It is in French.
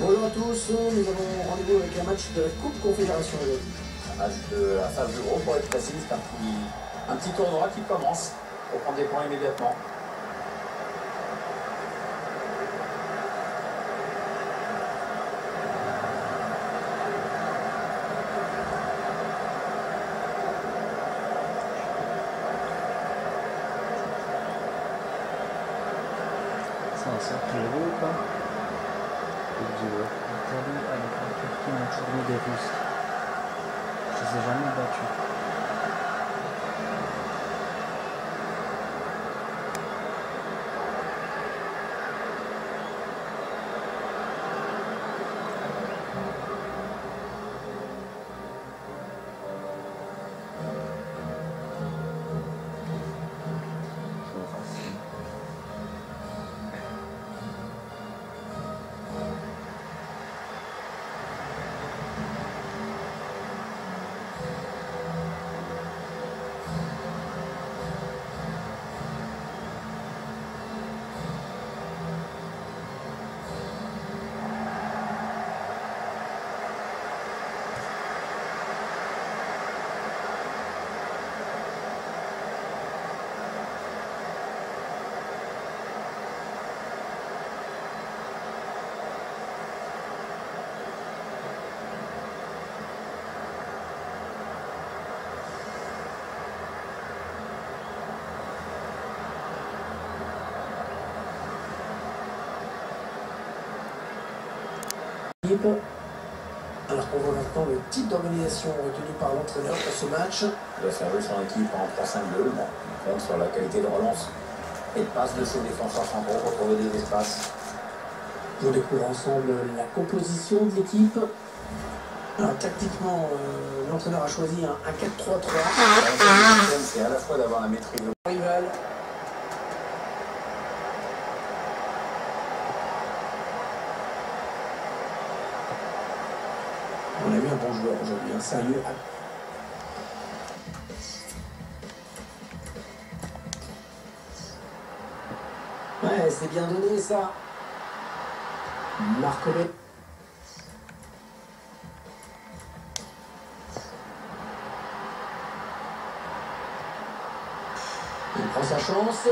Bonjour à tous, nous avons rendez-vous avec un match de la Coupe Confédération aujourd'hui. Un match de la phase de groupe pour être précis, c'est un petit, un petit tournoi qui commence pour prendre des points immédiatement. C'est un cercle ou pas De l'Italie des. Je les ai jamais battus. Équipe. Alors qu'on voit maintenant le type d'organisation retenu par l'entraîneur pour ce match. Il va servir son équipe en 3-5-2. Bon, il compte sur la qualité de relance et de passe de ses défenseurs centraux pour trouver des espaces. Nous découvrons ensemble la composition de l'équipe. Alors tactiquement, euh, l'entraîneur a choisi un, un 4-3-3. C'est à la fois d'avoir la maîtrise de Rival. On a eu un bon joueur aujourd'hui, un sérieux. Ouais, c'est bien donné ça. Marcolet. Il prend sa chance.